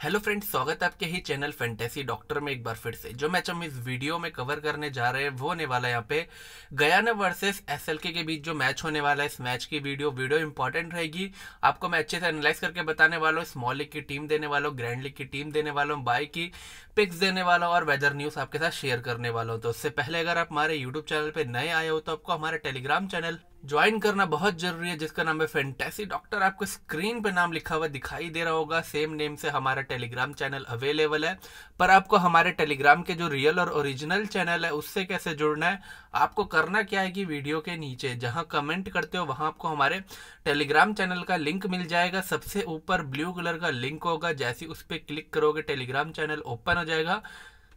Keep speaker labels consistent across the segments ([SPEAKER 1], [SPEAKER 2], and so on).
[SPEAKER 1] Hello friends स्वागत है आपके ही चैनल फैंटेसी डॉक्टर में एक बार फिर से। जो मैच हम इस वीडियो में कवर करने जा रहे हैं, वो होने वाला है यहाँ पे गयाना वर्सेस एसएलके के बीच जो मैच होने वाला है। इस मैच की वीडियो वीडियो इंपॉर्टेंट रहेगी। आपको मैं अच्छे से एनालाइज करके बताने वाला हूँ। स्मॉल लीग की टीम देने वाला हूँ ग्रैंड लीग की टीम देने वाला हूँ बाई की पिक्स देने वाला हूँ और वेदर न्यूज़ आपके साथ शेयर करने वाला हूँ। तो उससे पहले अगर आप हमारे यूट्यूब चैनल पर नए आए हो तो आपको हमारे टेलीग्राम चैनल ज्वाइन करना बहुत ज़रूरी है, जिसका नाम है फैंटेसी डॉक्टर आपको स्क्रीन पे नाम लिखा हुआ दिखाई दे रहा होगा सेम नेम से हमारा टेलीग्राम चैनल अवेलेबल है। पर आपको हमारे टेलीग्राम के जो रियल और ओरिजिनल चैनल है, उससे कैसे जुड़ना है, आपको करना क्या है कि वीडियो के नीचे जहाँ कमेंट करते हो, वहाँ आपको हमारे टेलीग्राम चैनल का लिंक मिल जाएगा। सबसे ऊपर ब्लू कलर का लिंक होगा, जैसे उस पर क्लिक करोगे टेलीग्राम चैनल ओपन हो जाएगा।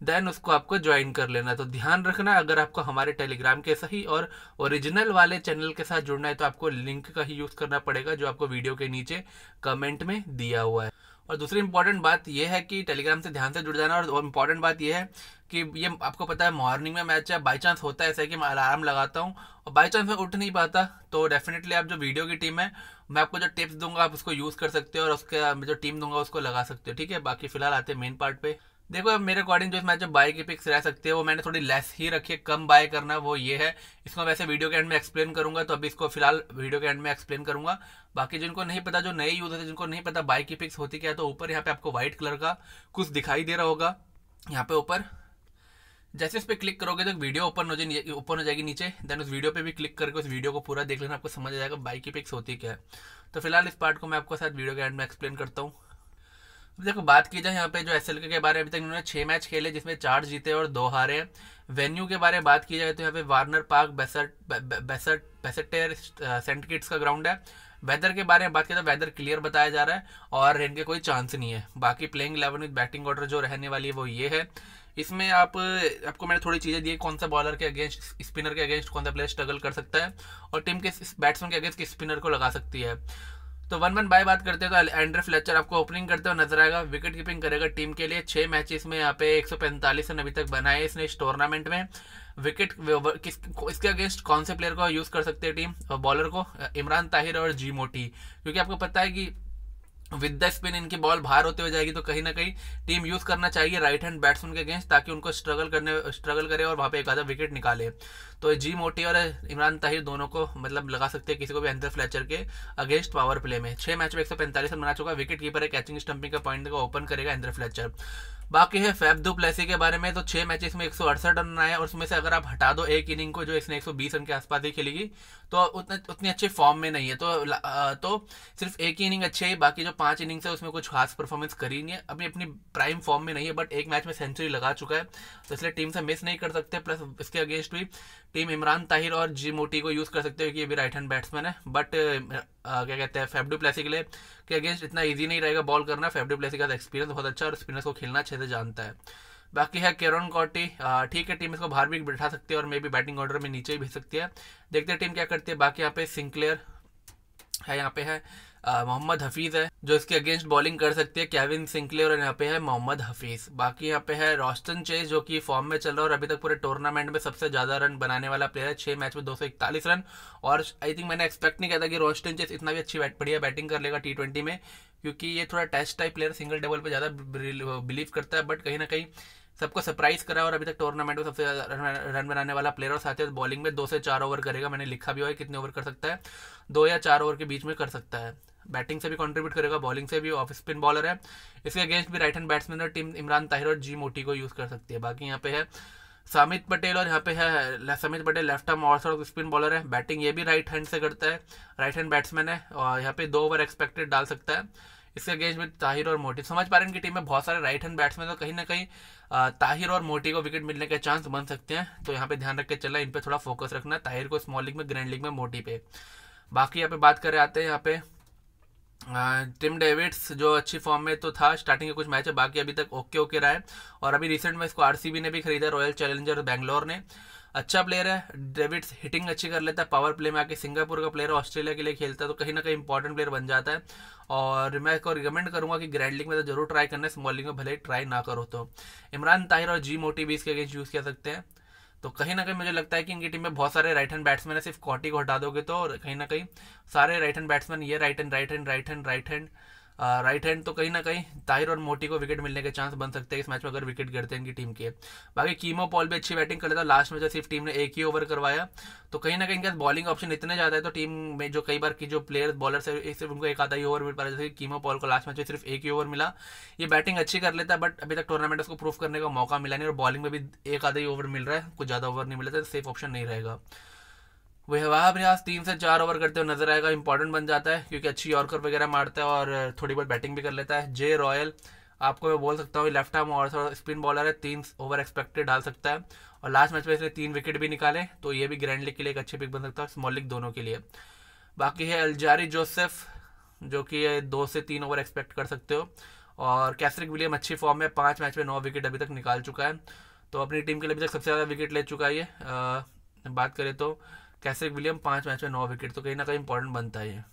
[SPEAKER 1] देन उसको आपको ज्वाइन कर लेना। तो ध्यान रखना, अगर आपको हमारे टेलीग्राम के सही और ओरिजिनल वाले चैनल के साथ जुड़ना है तो आपको लिंक का ही यूज़ करना पड़ेगा, जो आपको वीडियो के नीचे कमेंट में दिया हुआ है। और दूसरी इंपॉर्टेंट बात यह है कि टेलीग्राम से ध्यान से जुड़ जाना, और इंपॉर्टेंट बात यह है कि ये आपको पता है मॉर्निंग में मैच है बाई चांस होता है ऐसा कि मैं अलार्म लगाता हूँ, और बाई चांस मैं उठ नहीं पाता। तो डेफिनेटली आप जो वीडियो की टीम है, मैं आपको जो टिप्स दूँगा, आप उसको यूज़ कर सकते हो, और उसके जो टीम दूँगा, उसको लगा सकते हो। ठीक है? बाकी फ़िलहाल आते हैं मेन पार्ट पे। देखो, अब मेरे अकॉर्डिंग जो इस मैच में बाय की पिक्स रह सकती है, वो मैंने थोड़ी लेस ही रखी है, कम बाय करना वो ये है। इसको वैसे वीडियो के एंड में एक्सप्लेन करूँगा तो अभी इसको फ़िलहाल वीडियो के एंड में एक्सप्लेन करूँगा। बाकी जिनको नहीं पता, जो नए यूज़ होते जिनको नहीं पता बाय की पिक्स होती क्या है तो ऊपर यहाँ पे आपको व्हाइट कलर का कुछ दिखाई दे रहा होगा। यहाँ पे ऊपर, जैसे इस पर क्लिक करोगे तो वीडियो ओपन हो जाए ओपन हो जाएगी नीचे। देन उस वीडियो पे भी क्लिक करके उस वीडियो को पूरा देख लेना, आपको समझ आ जाएगा बाइक की पिक्स होती क्या है। तो फ़िलहाल इस पार्ट को मैं आपको साथ वीडियो के एंड में एक्सप्लेन करता हूँ। देखो, बात की जाए यहाँ पे जो एस के बारे में, अभी तक इन्होंने छह मैच खेले जिसमें चार जीते और दो हारे हैं। वेन्यू के बारे में बात की जाए तो यहाँ पे Warner Park Basseterre Basseterre Basseterre Saint Kitts का ग्राउंड है। वेदर के बारे में बात करें तो वेदर क्लियर बताया जा रहा है और इनके कोई चांस नहीं है। बाकी playing eleven with batting order जो रहने वाली है, वो ये है। इसमें आप, आपको मैंने थोड़ी चीज़ें दी कौन सा बॉलर के अगेंस्ट स्पिनर के अगेंस्ट कौन सा प्लेयर स्ट्रगल कर सकता है और टीम के बैट्समैन के अगेंस्ट स्पिनर को लगा सकती है। तो वन वन बाय बात करते हो तो एंड्रे फ्लेचर आपको ओपनिंग करते हुए नज़र आएगा। विकेट कीपिंग करेगा टीम के लिए। छह मैचेस में यहाँ पे 145 रन अभी तक बनाए इसने इस टूर्नामेंट में। विकेट किस इसके अगेंस्ट कौन से प्लेयर को यूज़ कर सकते हैं टीम और बॉलर को? इमरान ताहिर और जी मोटी। क्योंकि आपको पता है कि विद द स्पिन इनकी बॉल बाहर होते हुए जाएगी तो कहीं ना कहीं टीम यूज़ करना चाहिए राइट हैंड बैट्समैन के अगेंस्ट ताकि उनको स्ट्रगल करने स्ट्रगल करे और वहाँ पे एक आधा विकेट निकाले। तो जी मोटी और इमरान ताहिर दोनों को मतलब लगा सकते हैं किसी को भी एंथर फ्लैचर के अगेंस्ट पावर प्ले में। छह मैच में एक सौ पैंतालीस रन बना चुका विकेट कीपर है कैचिंग स्टंपिंग का पॉइंट ओपन करेगा एंथर फ्लैचर बाकी है फैब दो प्लेसी के बारे में तो छह मैचेस में एक सौ अड़सठ रन आए और उसमें से अगर आप हटा दो एक इनिंग को, जो इसने 120 रन के आसपास ही खेलेगी तो उतने, उतनी अच्छे फॉर्म में नहीं है। तो तो सिर्फ़ एक ही इनिंग अच्छी है, बाकी जो पाँच इनिंग्स है, उसमें कुछ खास परफॉर्मेंस करी नहीं है। अभी अपनी प्राइम फॉर्म में नहीं है बट एक मैच में सेंचुरी लगा चुका है तो इसलिए टीम से मिस नहीं कर सकते। प्लस इसके अगेंस्ट भी टीम इमरान ताहिर और जी मोटी को यूज़ कर सकते हो कि ये भी राइट हैंड बैट्समैन है। बट क्या कहते हैं फेफडू प्लेसी के लिए कि अगेंस्ट इतना ईजी नहीं रहेगा बॉल करना। फेफडू प्लेसी का एक्सपीरियंस बहुत अच्छा और स्पिनर्स को खेलना अच्छे से जानता है। बाकी है केरन कॉटी ठीक है टीम इसको बाहर भी बैठा सकती है और मे भी बैटिंग ऑर्डर में नीचे ही भेज सकती है। देखते हैं टीम क्या करती है। बाकी यहाँ पे सिंक्लेयर है, यहाँ पे है। मोहम्मद हफीज है, जो इसके अगेंस्ट बॉलिंग कर सकती है। कैविन सिंकले और यहाँ पे है मोहम्मद हफीज। बाकी यहाँ पे है रोस्टन चेज जो कि फॉर्म में चल रहा है और अभी तक पूरे टूर्नामेंट में सबसे ज़्यादा रन बनाने वाला प्लेयर है। छह मैच में दो सौ इकतालीस रन। और आई थिंक मैंने एक्सपेक्ट नहीं किया था कि रोस्टन चेज इतना भी अच्छी बैट बढ़िया बैटिंग कर लेगा टी में, क्योंकि ये थोड़ा test type player single table पर ज़्यादा बिलीव करता है। बट कहीं ना कहीं सबको सरप्राइज़ करा और अभी तक टूर्नामेंट में सबसे ज़्यादा रन बनाने वाला प्लेयर और साथ ही बॉलिंग में दो से चार ओवर करेगा। मैंने लिखा भी हुआ है कितने ओवर कर सकता है। दो या चार ओवर के बीच में कर सकता है। बैटिंग से भी कंट्रीब्यूट करेगा बॉलिंग से भी ऑफ़ स्पिन बॉलर है। इसके अगेंस्ट भी right hand batsman team Imran Tahir और जी मोटी को यूज़ कर सकती है। बाकी यहाँ पे है सामित पटेल और यहाँ पे है समित पटेल लेफ़्ट आर्म और स्पिन बॉलर है। बैटिंग ये भी राइट हैंड से करता है। राइट हैंड बैट्समैन है और यहाँ पे दो ओवर एक्सपेक्टेड डाल सकता है। इसके अगेंस्ट में ताहिर और मोटी। समझ पा रहे हैं कि टीम में बहुत सारे राइट हैंड बैट्समैन तो कहीं ना कहीं ताहिर और मोटी को विकेट मिलने के चांस बन सकते हैं। तो यहाँ पे ध्यान रख के चलना, इन पर थोड़ा फोकस रखना। ताहिर को स्मॉल लीग में ग्रैंड लीग में मोटी पे। बाकी यहाँ पे बात करें आते हैं यहाँ पे टिम डेविड्स जो अच्छी फॉर्म में तो था, स्टार्टिंग के कुछ मैच है बाकी अभी तक ओके ओके रहा है। और अभी रिसेंट में इसको आरसीबी ने भी खरीदा रॉयल चैलेंजर बैंगलोर ने। अच्छा प्लेयर है, डेविड्स हिटिंग अच्छी कर लेता है पावर प्ले में आके सिंगापुर का प्लेयर ऑस्ट्रेलिया के लिए खेलता है तो कहीं ना कहीं इंपॉर्टेंट प्लेयर बन जाता है। और मैं इसको रिकमेंड करूँगा कि ग्रैंड लीग में तो ज़रूर ट्राई करना है स्मॉल लीग में भले ही ट्राई ना करो तो। इमरान ताहिर और जी मोटी भी इसके अगेंस्ट यूज़ कर सकते हैं। तो कहीं ना कहीं मुझे लगता है कि इनकी टीम में बहुत सारे राइट हैंड बैट्समैन है, सिर्फ़ कॉटी को हटा दोगे तो कहीं ना कहीं सारे राइट हैंड बैट्समैन ये right hand right hand right hand right hand right hand तो कहीं ना कहीं ताहिर और मोटी को विकेट मिलने के चांस बन सकते हैं। इस मैच में अगर विकेट गिरते हैं इनकी टीम के। बाकी कीमो पॉल भी अच्छी बैटिंग कर लेता लास्ट में जो सिर्फ़ टीम ने एक ही ओवर करवाया तो कहीं ना कहीं इनके बॉलिंग ऑप्शन इतने ज़्यादा है तो टीम में जो कई बार की जो प्लेयर बॉलर है सिर्फ़ उनको एक आधा ही ओवर मिल पा रहा जैसे कीमो पॉल को लास्ट मैच में सिर्फ़ एक ही ओवर मिला। ये बैटिंग अच्छी कर लेता है बट अभी तक टूर्नामेंट उसको प्रूफ करने का मौका मिला नहीं और बॉलिंग में भी एक आधा ही ओवर मिल रहा है। कुछ ज़्यादा ओवर नहीं मिला तो सेफ़ ऑप्शन नहीं रहेगा। वह रियाज तीन से चार ओवर करते हुए नज़र आएगा इंपॉर्टेंट बन जाता है, क्योंकि अच्छी यॉर्कर वगैरह मारता है और थोड़ी बहुत बैटिंग भी कर लेता है। जे रॉयल आपको मैं बोल सकता हूँ लेफ़्ट आर्म और स्पिन बॉलर है, तीन ओवर एक्सपेक्टेड डाल सकता है। और लास्ट मैच में इसने तीन विकेट भी निकाले तो ये भी ग्रैंड लीग के लिए एक अच्छे पिक बन सकता है स्मॉल लीग दोनों के लिए। बाकी है अलजारी जोसेफ जो कि दो से तीन ओवर एक्सपेक्ट कर सकते हो। और कैसरिक विलियम अच्छी फॉर्म में पाँच मैच में नौ विकेट अभी तक निकाल चुका है। तो अपनी टीम के लिए अभी तक सबसे ज़्यादा विकेट ले चुका है ये। बात करें तो कैसरिक विलियम पाँच मैच में नौ विकेट तो कहीं ना कहीं इंपॉर्टेंट बनता है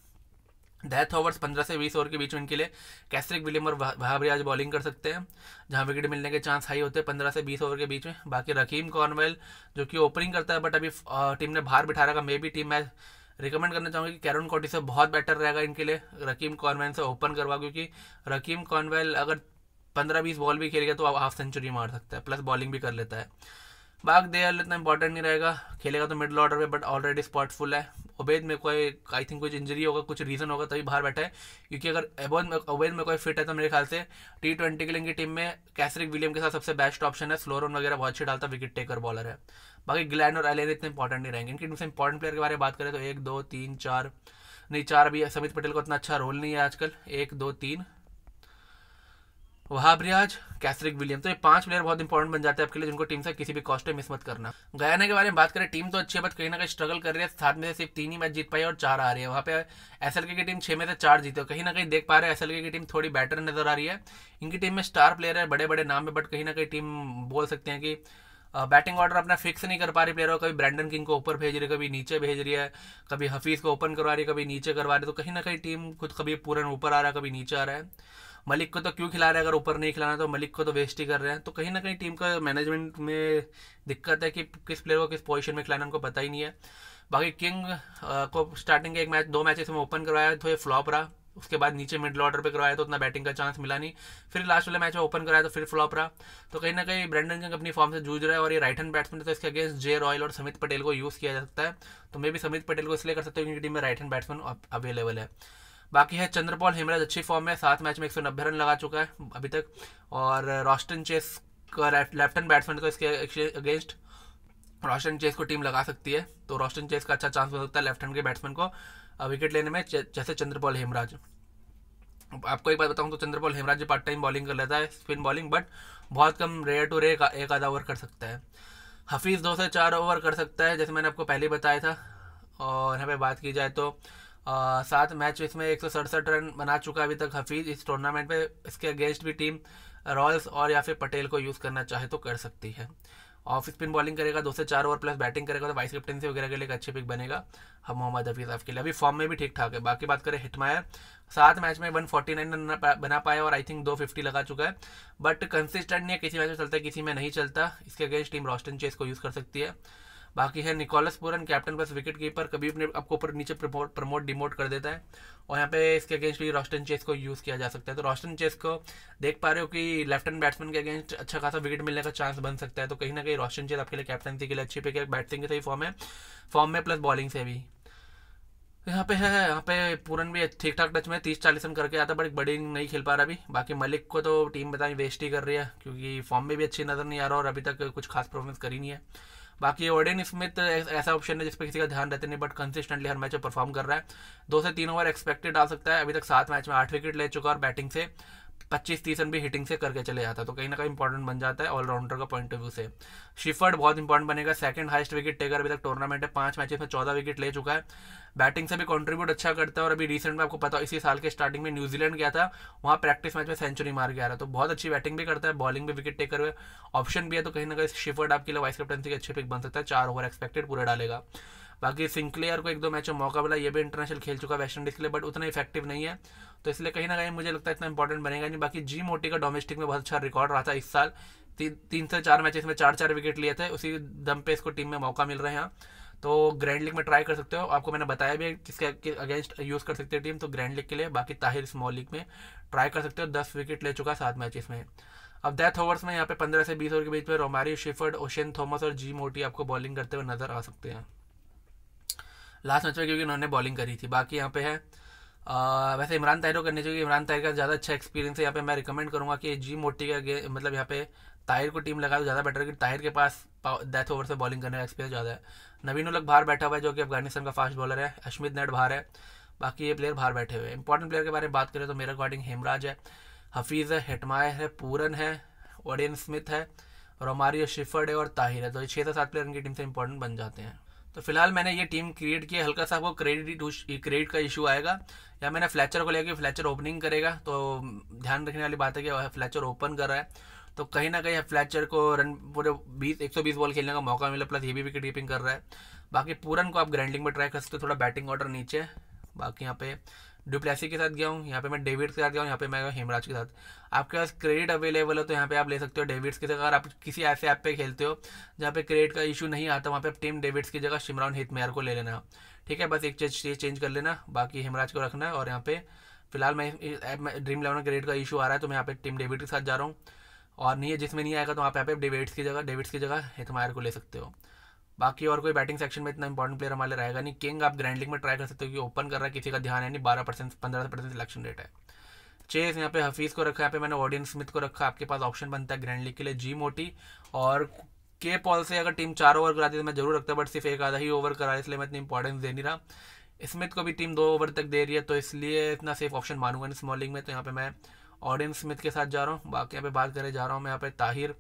[SPEAKER 1] डेथ ओवर्स पंद्रह से बीस ओवर के बीच में इनके लिए कैसरिक विलियम और वहाब रियाज बॉलिंग कर सकते हैं, जहाँ विकेट मिलने के चांस हाई होते हैं पंद्रह से बीस ओवर के बीच में। बाकी रकीम कॉर्नवेल, जो कि ओपनिंग करता है बट अभी टीम ने बाहर बिठा रखा मे बी टीम मैं रिकमेंड करना चाहूँगा कि कैरन कोटी से बहुत बेटर रहेगा इनके लिए रकीम कॉर्नवेल से ओपन करवा क्योंकि रकीम कॉर्नवेल अगर पंद्रह बीस बॉल भी खेलेगा तो हाफ़ सेंचुरी मार सकता है प्लस बॉलिंग भी कर लेता है। बाग देयल इतना इंपॉर्टेंट नहीं रहेगा। खेलेगा तो मिडल ऑर्डर में बट ऑलरेडी स्पॉट फुल है। उबैद में कोई आई थिंक कुछ इंजरी होगा, कुछ रीजन होगा, तभी बाहर बैठा है। क्योंकि अगर एबोद में उबैद में कोई फिट है तो मेरे ख्याल से टी ट्वेंटी के लिए टीम में कैसरिक विलियम के साथ सबसे बेस्ट ऑप्शन है। स्लोरन वगैरह बहुत अच्छी डालता विकेट टेकर बॉलर है। बाकी ग्लैंड और एलेन इतने इंपॉर्टेंट नहीं रहेंगे। इनकी टीम से इंपॉर्टेंट प्लेयर के बारे में बात करें तो एक, दो, तीन, चार, नहीं, चार अभी समित पटेल को इतना अच्छा रोल नहीं है आजकल। एक, दो, तीन। वहाब रियाज कैसरिक विलियम तो ये पाँच प्लेयर बहुत इंपॉर्टेंट बन जाते हैं आपके लिए, जिनको टीम से किसी भी कॉस्ट में मिस मत करना। गयाना के बारे में बात करें टीम तो अच्छी है बट कहीं ना कहीं स्ट्रगल कर रही है। साथ में से सिर्फ़ तीन ही मैच जीत पाई और चार आ रही है। वहाँ पे एसएलके की टीम छह में से चार जीते कहीं ना कहीं देख पा रहे हैं एस की टीम थोड़ी बेटर नज़र आ रही है। इनकी टीम में स्टार प्लेयर है बड़े बड़े नाम है बट कहीं ना कहीं टीम बोल सकते हैं कि बैटिंग ऑर्डर अपना फिक्स नहीं कर पा रही प्लेयर कभी ब्रैंडन किंग को ऊपर भेज रही है, कभी नीचे भेज रही है, कभी हफीज को ओपन करवा रही है, कभी नीचे करवा रही है। तो कहीं ना कहीं टीम खुद कभी पूरन ऊपर आ रहा है, कभी नीचे आ रहा है। मलिक को तो क्यों खिला रहे हैं? अगर ऊपर नहीं खिलाना तो मलिक को तो वेस्ट ही कर रहे हैं। तो कहीं ना कहीं टीम का मैनेजमेंट में दिक्कत है कि किस प्लेयर को किस पोजीशन में खिलाना उनको पता ही नहीं है। बाकी किंग को स्टार्टिंग के एक मैच दो मैचेस में ओपन करवाया तो ये फ्लॉप रहा। उसके बाद नीचे मिडल ऑर्डर पे करवाया तो उतना बैटिंग का चांस मिला नहीं। फिर लास्ट वाले मैच में ओपन कराया तो फिर फ्लॉप रहा। तो कहीं ना कहीं ब्रेंडन किंग अपनी फॉर्म से जूझ रहा है और ये राइट हैंड बैट्समैन तो इसके अगेंस्ट जे रॉयल और समित पटेल को यूज़ किया जा सकता है। तो मे भी समित पटेल को इसलिए कर सकते हैं क्योंकि टीम में राइट हैंड बैट्समैन अवेलेबल है। बाकी है चंद्रपॉल हेमराज अच्छी फॉर्म में सात मैच में एक सौ नब्बे रन लगा चुका है अभी तक। और रॉस्टन चेस का लेफ़्ट हैंड बैट्समैन तो इसके अगेंस्ट रोस्टन चेस को टीम लगा सकती है। तो रोस्टन चेस का अच्छा चांस हो सकता है लेफ़्ट हैंड के बैट्समैन को विकेट लेने में जैसे चंद्रपॉल हेमराज। आपको एक बात बताऊँ तो Chandrapaul Hemraj part time bowling कर लेता है स्पिन बॉलिंग बट बहुत कम रेयर टू रेयर एक आधा ओवर कर सकता है। हफीज़ दो से चार ओवर कर सकता है, जैसे मैंने आपको पहले बताया था। और यहाँ पे बात की जाए तो सात मैच इसमें एक सौ सड़सठ रन बना चुका है अभी तक हफीज। इस टूर्नामेंट में इसके अगेंस्ट भी टीम रॉयल्स और या फिर पटेल को यूज़ करना चाहे तो कर सकती है। ऑफ़ स्पिन बॉलिंग करेगा, दो से चार ओवर प्लस बैटिंग करेगा तो वाइस कैप्टनसी वगैरह के लिए एक अच्छे पिक बनेगा। हम मोहम्मद हफीज आपके लिए। अभी फॉर्म में भी ठीक ठाक है। बाकी बात करें हिटमायर सात मैच में वन फोर्टी नाइन बना पाया और आई थिंक दो फिफ्टी लगा चुका है। बट कंसिस्टेंट नहीं है, किसी मैच में चलता है, किसी में नहीं चलता। इसके अगेंस्ट टीम रॉस्टन चेस को यूज़ कर सकती है। बाकी है Nicholas Pooran captain plus wicket keeper कभी अपने आपको ऊपर नीचे प्रमोट डिमोट कर देता है। और यहाँ पे इसके अगेंस्ट भी रोस्टन चेस को यूज़ किया जा सकता है। तो रोस्टन चेस को देख पा रहे हो कि लेफ़्ट हैंड बैट्समैन के अगेंस्ट अच्छा खासा विकेट मिलने का चांस बन सकता है। तो कहीं ना कहीं रोस्टन चेस आपके लिए कैप्टनसी के लिए अच्छी पिक है। बैटिंग के सही फॉर्म है। फॉर्म में प्लस बॉलिंग से भी। यहाँ पे है, यहाँ पे पूरन भी ठीक ठाक टच में तीस चालीस रन करके आता बट बड़ी नहीं खेल पा रहा अभी। बाकी मलिक को तो टीम बताई वेस्ट ही कर रही है, क्योंकि फॉर्म में भी अच्छी नज़र नहीं आ रहा और अभी तक कुछ खास परफॉर्मेंस करी नहीं है। बाकी ओडेन स्मिथ ऐसा ऑप्शन है जिस पर किसी का ध्यान रहते नहीं बट कंसिस्टेंटली हर मैच में परफॉर्म कर रहा है। दो से तीन ओवर एक्सपेक्टेड डाल सकता है। अभी तक सात मैच में आठ विकेट ले चुका और बैटिंग से पच्चीस तीस रन भी हिटिंग से करके चले जाता है। तो कहीं ना कहीं इंपॉर्टेंट बन जाता है ऑलराउंडर का पॉइंट ऑफ़ व्यू से। शिफर्ड बहुत इंपॉर्टेंट बनेगा। सेकंड हाइस्ट विकेट टेकर अभी तक टूर्नामेंट है। पाँच मैचेस में चौदह विकेट ले चुका है। बैटिंग से भी कॉन्ट्रीब्यूट अच्छा करता है और अभी रिसेंट में आपको पता इसी साल के स्टार्टिंग में न्यूजीलैंड गया था वहाँ प्रैक्टिस मैच में सेंचुरी मार आ रहा तो बहुत अच्छी बैटिंग भी करता है बॉलिंग भी विकेट टेकर हुए। ऑप्शन भी है तो कहीं ना कहीं शिफर्ड आपके लिए वाइस कैप्टनसी के अच्छे पिक बन सकता है चार ओवर एक्सपेक्टेड पूरा डालेगा। बाकी सिंक्लेयर को एक दो मैच में मौका मिला ये भी इंटरनेशनल खेल चुका वेस्ट इंडीज के लिए बट उतना इफ़ेक्टिव नहीं है। तो इसलिए कहीं ना कहीं मुझे लगता है इतना इंपॉर्टेंट बनेगा नहीं। बाकी जी मोटी का डोमेस्टिक में बहुत अच्छा रिकॉर्ड रहा था इस साल। ती, तीन से चार मैचेस में चार चार विकेट लिए थे उसी दम पे इसको टीम में मौका मिल रहे हैं। तो ग्रैंड लीग में ट्राई कर सकते हो। आपको मैंने बताया भी किसके अगेंस्ट यूज़ कर सकते हो टीम तो ग्रैंड लीग के लिए। बाकी ताहिर स्मॉल लीग में ट्राई कर सकते हो। दस विकेट ले चुका सात मैचेस में। अब डेथ ओवर्स में यहाँ पे पंद्रह से बीस ओवर के बीच में रोमारी शिफर्ड ओशन थॉमस और जी मोटी आपको बॉलिंग करते हुए नज़र आ सकते हैं। लास्ट मैच में क्योंकि उन्होंने बॉलिंग करी थी। बाकी यहाँ पे है आ, वैसे इमरान ताहिर को करनी चाहिए। इमरान ताहिर का ज़्यादा अच्छा एक्सपीरियंस है। यहाँ पे मैं रिकमेंड करूँगा कि जी मोटी का मतलब यहाँ पे ताहिर को टीम लगा तो ज़्यादा बेटर है कि ताहिर के पास डेथ ओवर से बॉलिंग करने का एक्सपीरियंस ज़्यादा है। नवीन उलग बाहर बैठा हुआ है जो कि अफ़गानिस्तान का फास्ट बॉलर है। अश्मित नेट बाहर है। बाकी ये प्लेयर बाहर बैठे हुए हैं। इंपॉर्टेंट प्लेयर के बारे में बात करें तो मेरे अकॉर्डिंग हेमराज है, हफीज़ है, हेटमाय है, पूरन है ओडियन स्मिथ है, रोमारियो शिफर्ड है और ताहिर है। तो ये छः से सात प्लेयर उनकी टीम से इंपॉर्टेंट बन जाते हैं। तो फ़िलहाल मैंने ये टीम क्रिएट की हल्का सा आपको क्रेडिट क्रेडिट का इशू आएगा। या मैंने फ्लैचर को लेकर फ्लैचर ओपनिंग करेगा। तो ध्यान रखने वाली बात है कि फ्लैचर ओपन कर रहा है। तो कहीं ना कहीं फ्लैचर को रन पूरे बीस, एक सौ बीस बॉल खेलने का मौका मिला प्लस ये भी विकेट कीपिंग कर रहा है। बाकी पूरन को आप ग्राइंडिंग में ट्राई कर सकते हो, थोड़ा बैटिंग ऑर्डर नीचे। बाकी यहाँ पे डुप्लेसी के साथ गया हूँ, यहाँ पे मैं डेविड के साथ गया हूँ, यहाँ पे मैं हेमराज के साथ। आपके पास क्रेडिट अवेलेबल है तो यहाँ पे आप ले सकते हो डेविड्स की जगह अगर आप किसी ऐसे ऐप पे खेलते हो, जहाँ पे क्रेडिट का इशू नहीं आता, वहाँ पे आप टीम डेविड्स की जगह शिमरान हितमेयर को ले लेना। ठीक है, बस एक चीज़, चेंज कर लेना, बाकी हेमराज को रखना है। और यहाँ पे फ़िलहाल मैं ड्रीम इलेवन क्रेडिट का इशू आ रहा है तो मैं यहाँ पे टीम डेविड के साथ जा रहा हूँ। और नहीं है, जिसमें नहीं आएगा तो आप यहाँ पे डेविड्स की जगह, डेविड्स की जगह हितमायर को ले सकते हो। बाकी और कोई बैटिंग सेक्शन में इतना इंपॉर्टेंट प्लेयर हमारे रहेगा नहीं। किंग आप ग्रैंड लीग में ट्राई कर सकते हो कि ओपन कर रहा है, किसी का ध्यान है नहीं। बारह परसेंट पंद्रह परसेंट सिलेक्शन रेट है। चेस यहाँ पे हफीज़ को रखा है यहाँ पे मैंने ऑडियंस स्मिथ को रखा। आपके पास ऑप्शन बनता है ग्रैंड लीग के लिए जी मोटी। और के पॉल से अगर टीम चार ओवर कराती तो मैं ज़रूर रखता बट सिर्फ़ एक आधा ही ओवर करा इसलिए मैं इतनी इंपॉर्टेंस दे नहीं रहा। स्मिथ को भी टीम दो ओवर तक दे रही है तो इसलिए इतना सेफ़ ऑप्शन मानूँगा स्मॉलिंग में। तो यहाँ पे मैं ऑडियंस स्मिथ के साथ जा रहा हूँ। बाकी यहाँ पे बात करे जा रहा हूँ मैं यहाँ पे ताहिर,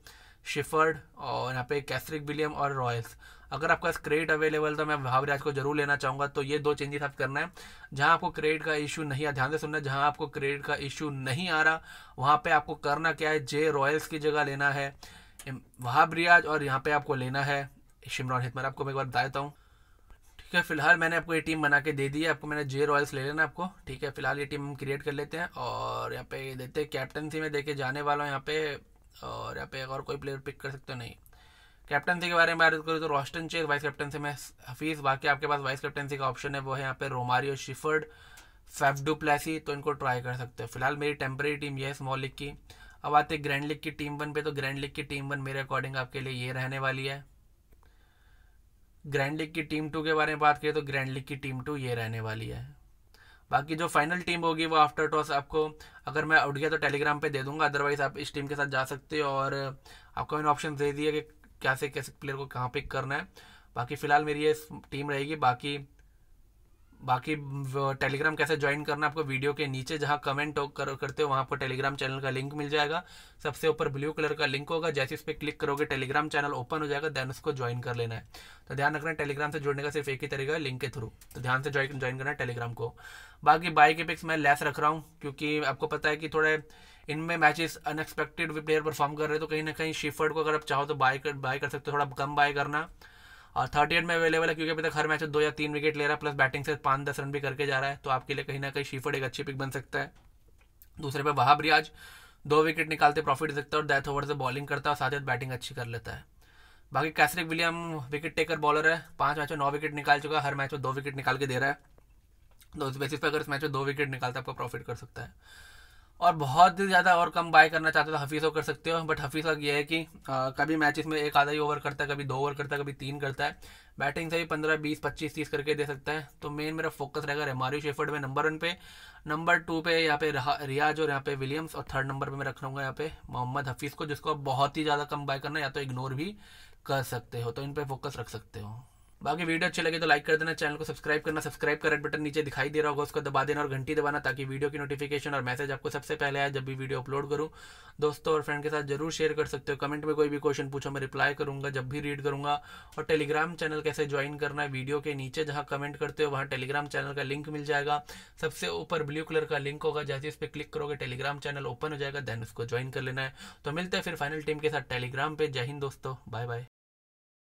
[SPEAKER 1] शिफर्ड और यहाँ पे कैसरिक विलियम और रॉयल्स। अगर आपका क्रेडिट अवेलेबल तो मैं भावराज को ज़रूर लेना चाहूँगा। तो ये दो चेंजेस आप करना है। जहाँ आपको क्रेडिट का इशू नहीं आ, ध्यान से सुनना, जहाँ आपको क्रेडिट का इशू नहीं आ रहा, वहाँ पे आपको करना क्या है? जे रॉयल्स की जगह लेना है। वहाब रियाज और यहाँ पे आपको लेना है। शिमरान हितमर, आपको मैं एक बार बता देता हूँ। ठीक है, फ़िलहाल मैंने आपको ये टीम बना के दे दी है। आपको मैंने जे रॉयल्स ले लेना आपको। ठीक है, फ़िलहाल ये टीम हम क्रिएट कर लेते हैं और यहाँ पे देते हैं कैप्टनसी में देखे जाने वाला हूँ यहाँ पे और यहाँ पे और कोई प्लेयर पिक कर सकते हो? नहीं। कैप्टनसी के बारे में बात करूँ तो रोस्टन चेस वाइस कैप्टनसी में हफीज़ बाकी आपके पास वाइस कैप्टनसी का ऑप्शन है, वो है यहाँ पे रोमारियो शिफर्ड फेफडू प्लेसी तो इनको ट्राई कर सकते हो। फ़िलहाल मेरी टेम्प्रेरी टीम ये है स्मॉल लीग की। अब आते ग्रैंड लीग की टीम वन पे तो ग्रैंड लीग की टीम वन मेरे अकॉर्डिंग आपके लिए ये रहने वाली है। ग्रैंड लीग की टीम टू के बारे में बात करें तो ग्रैंड लीग की टीम टू ये रहने वाली है। बाकी जो फाइनल टीम होगी वो आफ्टर टॉस आपको, अगर मैं उठ गया तो टेलीग्राम पे दे दूँगा अदरवाइज़ आप इस टीम के साथ जा सकते हो और आपको मैंने ऑप्शन दे दिए कि कैसे कैसे प्लेयर को कहाँ पिक करना है। बाकी फ़िलहाल मेरी ये टीम रहेगी, बाकी बाकी टेलीग्राम कैसे ज्वाइन करना आपको वीडियो के नीचे जहाँ कमेंट कर, करते हो वहाँ आपको टेलीग्राम चैनल का लिंक मिल जाएगा। सबसे ऊपर ब्लू कलर का लिंक होगा। जैसे इस पर क्लिक करोगे टेलीग्राम चैनल ओपन हो जाएगा देन उसको ज्वाइन कर लेना है। तो ध्यान रखना टेलीग्राम से जुड़ने का सिर्फ़ एक ही तरीका है लिंक के थ्रू तो ध्यान से ज्वाइन ज्वाइन करना है टेलीग्राम को। बाकी बाई के पिक्स मैं लेस रख रहा हूँ क्योंकि आपको पता है कि थोड़े इनमें मैचेस अनएक्सपेक्टेड प्लेयर परफॉर्म कर रहे हैं तो कहीं ना कहीं शिफर्ड को अगर आप चाहो तो बाय कर बाय कर सकते हो। थोड़ा कम बाय करना। और थर्टी एट में अवेलेबल है क्योंकि अभी तक हर मैच में दो या तीन विकेट ले रहा है प्लस बैटिंग से पाँच दस रन भी करके जा रहा है तो आपके लिए कहीं ना कहीं शीफर्ड एक अच्छी पिक बन सकता है। दूसरे पे वहाब रियाज, दो विकेट निकालते प्रॉफिट सकता है और डेथ ओवर से बॉलिंग करता है और साथ ही बैटिंग अच्छी कर लेता है। बाकी Kesrick Williams wicket taker bowler है, पाँच मैच में नौ विकेट निकाल चुका है, हर मैच में दो विकेट निकाल के दे रहा है। तो बेसिस पर अगर इस मैच में दो विकेट निकालता है, आपका प्रॉफिट कर सकता है। और बहुत ही ज़्यादा और कम बाय करना चाहते हो तो हफीज़ कर सकते हो बट हफीज़ का ये है कि आ, कभी मैचेस में एक आधा ही ओवर करता है कभी दो ओवर करता है कभी तीन करता है। बैटिंग से भी पंद्रह बीस पच्चीस तीस करके दे सकता है। तो मेन मेरा फोकस रहेगा रेमारी शेफर्ड में नंबर वन पे। नंबर टू पे यहाँ पे रियाज और यहाँ पे विलियम्स और थर्ड नंबर पे मैं रख लूँगा यहाँ पे मोहम्मद हफीज़ को जिसको आप बहुत ही ज़्यादा कम बाय करना या तो इग्नोर भी कर सकते हो तो इन पर फोकस रख सकते हो। बाकी वीडियो अच्छी लगे तो लाइक कर देना, चैनल को सब्सक्राइब करना, सब्सक्राइब का रेड बटन नीचे दिखाई दे रहा होगा, उसको दबा देना और घंटी दबाना ताकि वीडियो की नोटिफिकेशन और मैसेज आपको सबसे पहले आए जब भी वीडियो अपलोड करूँ। दोस्तों और फ्रेंड के साथ ज़रूर शेयर कर सकते हो। कमेंट में कोई भी क्वेश्चन पूछो, मैं रिप्लाई करूँगा, जब भी रीड करूँगा। और टेलीग्राम चैनल कैसे ज्वाइन करना है, वीडियो के नीचे जहाँ कमेंट करते हो, वहाँ टेलीग्राम चैनल का लिंक मिल जाएगा। सबसे ऊपर ब्लू कलर का लिंक होगा, जैसे इस पर क्लिक करोगे टेलीग्राम चैनल ओपन हो जाएगा देन उसको ज्वाइन कर लेना है। तो मिलते हैं फिर फाइनल टीम के साथ टेलीग्राम पे। जय हिंद दोस्तों बाय बाय